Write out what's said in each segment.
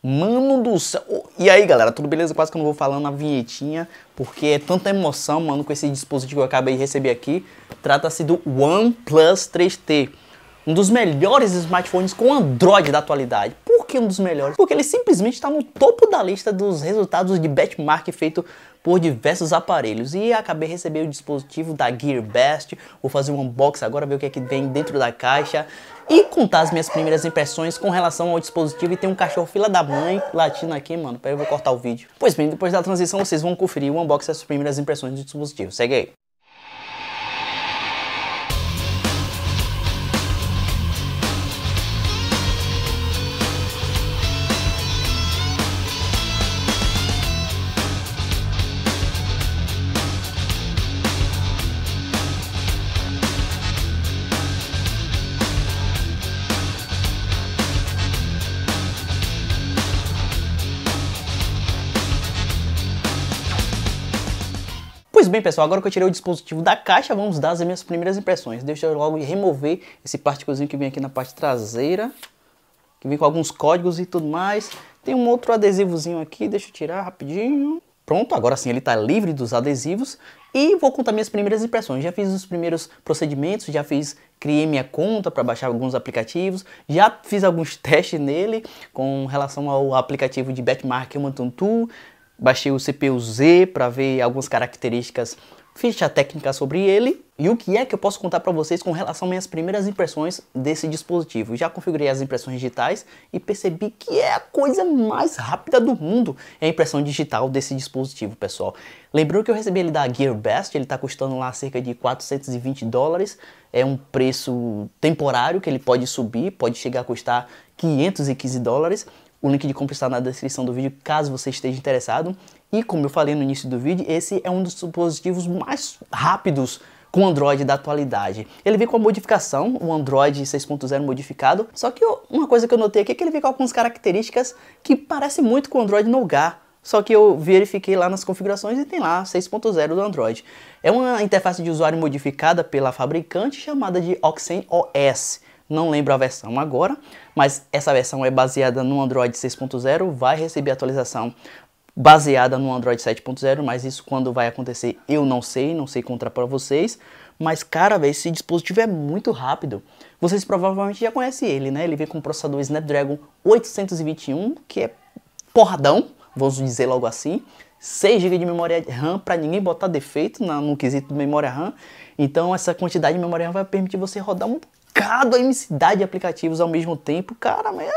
Mano do céu. E aí, galera, tudo beleza? Quase que eu não vou falando na vinhetinha, porque é tanta emoção, mano, com esse dispositivo que eu acabei de receber aqui. Trata-se do OnePlus 3T. Um dos melhores smartphones com Android da atualidade. Por que um dos melhores? Porque ele simplesmente está no topo da lista dos resultados de benchmark feito por diversos aparelhos. E acabei receber o dispositivo da GearBest. Vou fazer um unboxing agora, ver o que é que vem dentro da caixa. E contar as minhas primeiras impressões com relação ao dispositivo. E tem um cachorro fila da mãe latindo aqui, mano. Peraí, eu vou cortar o vídeo. Pois bem, depois da transição vocês vão conferir o unboxing das primeiras impressões do dispositivo. Segue aí. Pois bem, pessoal, agora que eu tirei o dispositivo da caixa, vamos dar as minhas primeiras impressões. Deixa eu logo remover esse particulozinho que vem aqui na parte traseira, que vem com alguns códigos e tudo mais. Tem um outro adesivozinho aqui, deixa eu tirar rapidinho. Pronto, agora sim ele está livre dos adesivos e vou contar minhas primeiras impressões. Já fiz os primeiros procedimentos, já fiz, criei minha conta para baixar alguns aplicativos, já fiz alguns testes nele com relação ao aplicativo de Betmark Human Tool, baixei o CPU Z para ver algumas características, ficha técnica sobre ele e o que é que eu posso contar para vocês com relação às minhas primeiras impressões desse dispositivo. Já configurei as impressões digitais e percebi que é a coisa mais rápida do mundo é a impressão digital desse dispositivo, pessoal. Lembrando que eu recebi ele da GearBest, ele está custando lá cerca de 420 dólares, é um preço temporário que ele pode subir, pode chegar a custar 515 dólares. O link de compra está na descrição do vídeo, caso você esteja interessado. E como eu falei no início do vídeo, esse é um dos dispositivos mais rápidos com Android da atualidade. Ele vem com a modificação, o Android 6.0 modificado, só que uma coisa que eu notei aqui é que ele vem com algumas características que parecem muito com o Android Nougat. Só que eu verifiquei lá nas configurações e tem lá 6.0 do Android. É uma interface de usuário modificada pela fabricante chamada de Oxen OS não lembro a versão agora, mas essa versão é baseada no Android 6.0, vai receber atualização baseada no Android 7.0, mas isso quando vai acontecer eu não sei, não sei contar para vocês. Mas cara, véio, esse dispositivo é muito rápido. Vocês provavelmente já conhecem ele, né? Ele vem com o processador Snapdragon 821, que é porradão, vamos dizer logo assim. 6 GB de memória RAM para ninguém botar defeito no, no quesito de memória RAM. Então essa quantidade de memória RAM vai permitir você rodar um cada imensidade de aplicativos ao mesmo tempo. Cara, mas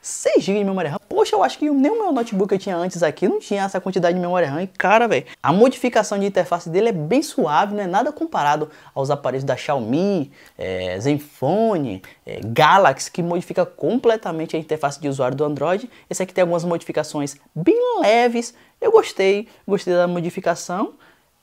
6 GB de memória RAM. Poxa, eu acho que nem o meu notebook que eu tinha antes aqui não tinha essa quantidade de memória RAM. E cara, velho, a modificação de interface dele é bem suave, não é nada comparado aos aparelhos da Xiaomi, é, Zenfone, é, Galaxy, que modifica completamente a interface de usuário do Android. Esse aqui tem algumas modificações bem leves. Eu gostei, gostei da modificação.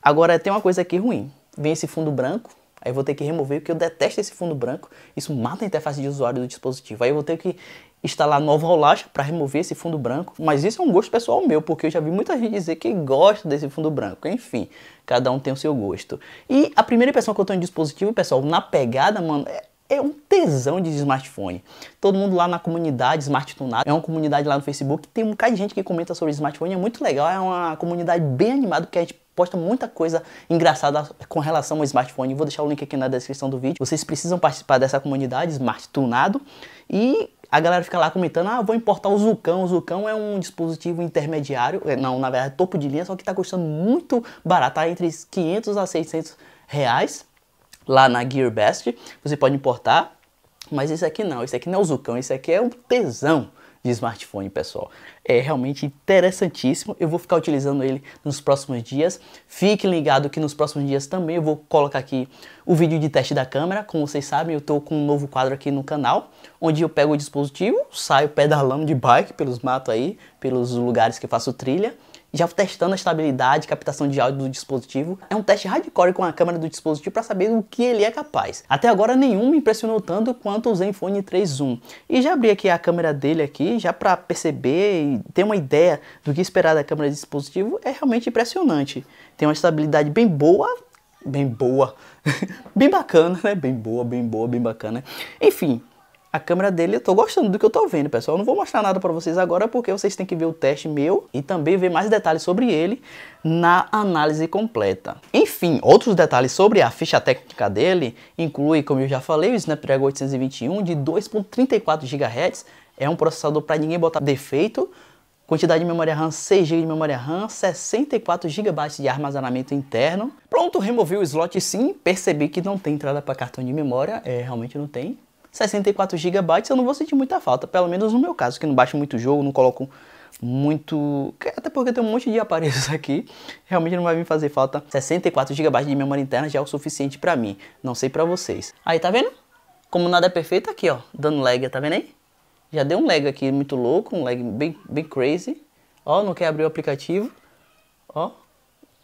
Agora tem uma coisa aqui ruim. Vem esse fundo branco, Aí eu vou ter que remover porque eu detesto esse fundo branco. Isso mata a interface de usuário do dispositivo. Aí eu vou ter que instalar nova rolagem para remover esse fundo branco. Mas isso é um gosto pessoal meu, porque eu já vi muita gente dizer que gosta desse fundo branco. Enfim, cada um tem o seu gosto. E a primeira impressão que eu tenho do dispositivo, pessoal, na pegada, mano, é, é um tesão de smartphone. Todo mundo lá na comunidade Smart Tunado, é uma comunidade lá no Facebook, tem um bocado de gente que comenta sobre smartphone, é muito legal, é uma comunidade bem animada, porque a gente posta muita coisa engraçada com relação ao smartphone. Vou deixar o link aqui na descrição do vídeo. Vocês precisam participar dessa comunidade Smart Tunado e a galera fica lá comentando, ah, vou importar o Zucão. O Zucão é um dispositivo intermediário, é, não, na verdade, topo de linha, só que está custando muito barato, tá entre 500 a 600 reais lá na GearBest. Você pode importar, mas esse aqui não, esse aqui não é o Zucão, esse aqui é o tesão de smartphone, pessoal. É realmente interessantíssimo. Eu vou ficar utilizando ele nos próximos dias. Fique ligado que nos próximos dias também eu vou colocar aqui o vídeo de teste da câmera. Como vocês sabem, eu estou com um novo quadro aqui no canal, onde eu pego o dispositivo, saio pedalando de bike pelos matos aí, pelos lugares que faço trilha já testando a estabilidade e captação de áudio do dispositivo. É um teste hardcore com a câmera do dispositivo para saber o que ele é capaz. Até agora nenhum me impressionou tanto quanto o Zenfone 3 Zoom. E já abri aqui a câmera dele aqui, já para perceber e ter uma ideia do que esperar da câmera do dispositivo, é realmente impressionante. Tem uma estabilidade bem boa, bem boa, bem bacana, né? Bem boa, bem boa, bem bacana. Enfim, A câmera dele, eu tô gostando do que eu tô vendo, pessoal. Eu não vou mostrar nada para vocês agora porque vocês têm que ver o teste meu e também ver mais detalhes sobre ele na análise completa. Enfim, outros detalhes sobre a ficha técnica dele inclui, como eu já falei, o Snapdragon 821 de 2.34 GHz. É um processador para ninguém botar defeito. Quantidade de memória RAM, 6 GB de memória RAM, 64 GB de armazenamento interno. Pronto, removi o slot sim, percebi que não tem entrada para cartão de memória, é, realmente não tem. 64 GB eu não vou sentir muita falta, pelo menos no meu caso, que não baixo muito jogo, não coloco muito. Até porque tem um monte de aparelhos aqui, realmente não vai me fazer falta. 64 GB de memória interna já é o suficiente para mim, não sei para vocês. Aí tá vendo? Como nada é perfeito, aqui ó, dando lag, tá vendo aí? Já deu um lag aqui muito louco, um lag bem, bem crazy. Ó, não quer abrir o aplicativo. Ó,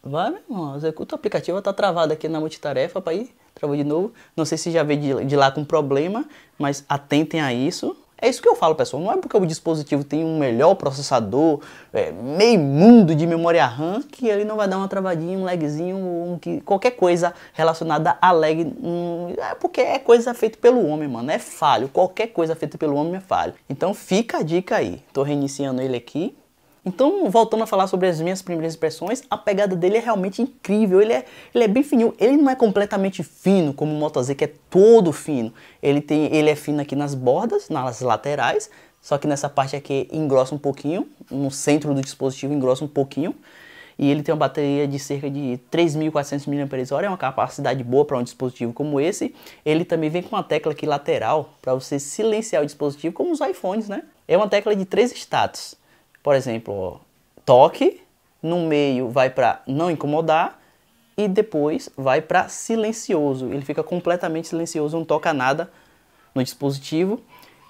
vai, meu irmão, executa o aplicativo, tá travado aqui na multitarefa para ir travou de novo. Não sei se já veio de, lá com problema, mas atentem a isso. É isso que eu falo, pessoal. Não é porque o dispositivo tem um melhor processador, é, meio mundo de memória RAM, que ele não vai dar uma travadinha, um lagzinho, um, que, qualquer coisa relacionada a lag. Um, é porque é coisa feita pelo homem, mano. É falho. Qualquer coisa feita pelo homem é falho. Então fica a dica aí. Tô reiniciando ele aqui. Então, voltando a falar sobre as minhas primeiras impressões, a pegada dele é realmente incrível. Ele é, ele é bem fininho. Ele não é completamente fino, como o Moto Z, que é todo fino. Ele, tem, ele é fino aqui nas bordas, nas laterais, só que nessa parte aqui engrossa um pouquinho. No centro do dispositivo engrossa um pouquinho. E ele tem uma bateria de cerca de 3.400 mAh, é uma capacidade boa para um dispositivo como esse. Ele também vem com uma tecla aqui lateral para você silenciar o dispositivo, como os iPhones, né? É uma tecla de três status por exemplo, ó, toque, no meio vai para não incomodar e depois vai para silencioso. Ele fica completamente silencioso, não toca nada no dispositivo.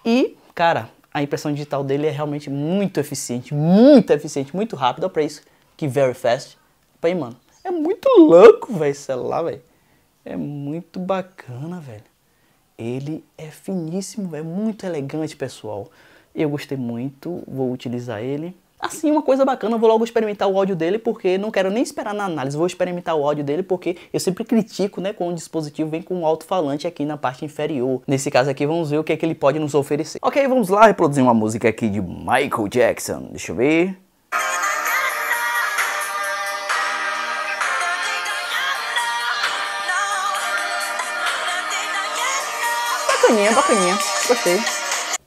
E, cara, a impressão digital dele é realmente muito eficiente, muito eficiente, muito rápido. Pra isso que very fast. Pai, mano, é muito louco, velho, esse celular, velho. É muito bacana, velho. Ele é finíssimo, é muito elegante, pessoal. Eu gostei muito, vou utilizar ele. Assim, uma coisa bacana, vou logo experimentar o áudio dele, porque não quero nem esperar na análise, vou experimentar o áudio dele, porque eu sempre critico, né, quando o dispositivo vem com um alto-falante aqui na parte inferior. Nesse caso aqui, vamos ver o que é que ele pode nos oferecer. Ok, vamos lá reproduzir uma música aqui de Michael Jackson. Deixa eu ver. Bacaninha, bacaninha, gostei.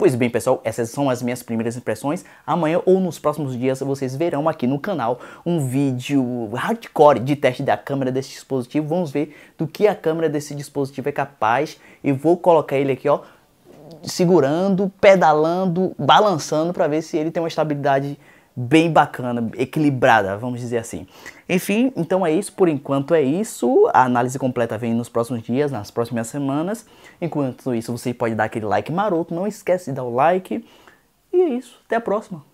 Pois bem, pessoal, essas são as minhas primeiras impressões. Amanhã ou nos próximos dias vocês verão aqui no canal um vídeo hardcore de teste da câmera desse dispositivo. Vamos ver do que a câmera desse dispositivo é capaz. E vou colocar ele aqui, ó, segurando, pedalando, balançando para ver se ele tem uma estabilidade bem bacana, equilibrada, vamos dizer assim. Enfim, então é isso, por enquanto é isso. A análise completa vem nos próximos dias, nas próximas semanas. Enquanto isso, você pode dar aquele like maroto, não esquece de dar o like. E é isso, até a próxima.